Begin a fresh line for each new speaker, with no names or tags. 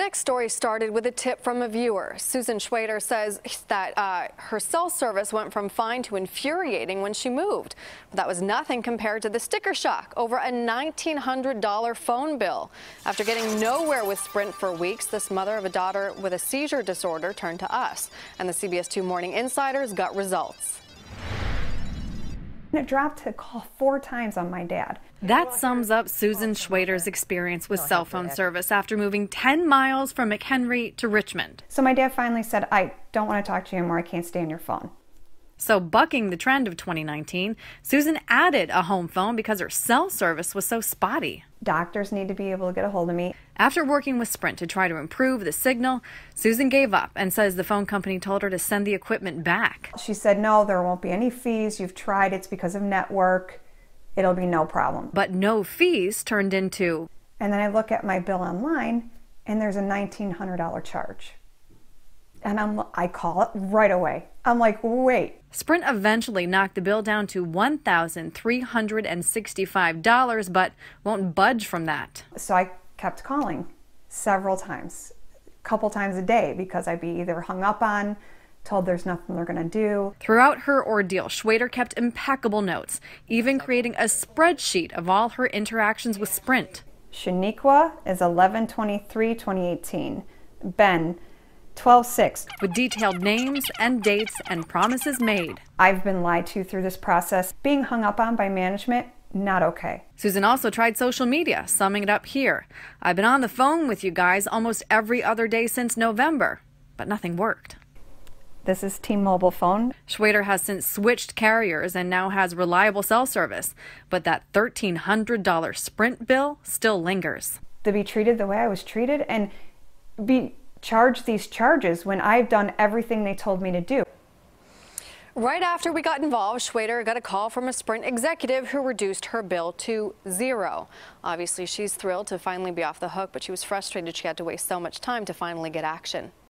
next story started with a tip from a viewer. Susan Schwader says that uh, her cell service went from fine to infuriating when she moved. But that was nothing compared to the sticker shock over a $1,900 phone bill. After getting nowhere with Sprint for weeks, this mother of a daughter with a seizure disorder turned to us. And the CBS 2 Morning Insiders got results.
It dropped to call four times on my dad.
That sums up Susan Schwader's experience with cell phone service after moving 10 miles from McHenry to Richmond.
So my dad finally said, I don't want to talk to you anymore. I can't stay on your phone.
So, bucking the trend of 2019, Susan added a home phone because her cell service was so spotty.
Doctors need to be able to get a hold of me.
After working with Sprint to try to improve the signal, Susan gave up and says the phone company told her to send the equipment back.
She said, No, there won't be any fees. You've tried, it's because of network. It'll be no problem.
But no fees turned into.
And then I look at my bill online and there's a $1,900 charge. And I'm, I call it right away. I'm like, wait.
Sprint eventually knocked the bill down to $1,365, but won't budge from that.
So I kept calling several times, a couple times a day, because I'd be either hung up on, told there's nothing they're going to do.
Throughout her ordeal, Schwader kept impeccable notes, even creating a spreadsheet of all her interactions with Sprint.
Shaniqua is 11 23 2018. Ben 12-6.
With detailed names and dates and promises made.
I've been lied to through this process. Being hung up on by management, not okay.
Susan also tried social media, summing it up here. I've been on the phone with you guys almost every other day since November, but nothing worked.
This is T-Mobile phone.
Schwader has since switched carriers and now has reliable cell service, but that $1,300 Sprint bill still lingers.
To be treated the way I was treated and be charge these charges when I've done everything they told me to do.
Right after we got involved, Schwader got a call from a Sprint executive who reduced her bill to zero. Obviously, she's thrilled to finally be off the hook, but she was frustrated she had to waste so much time to finally get action.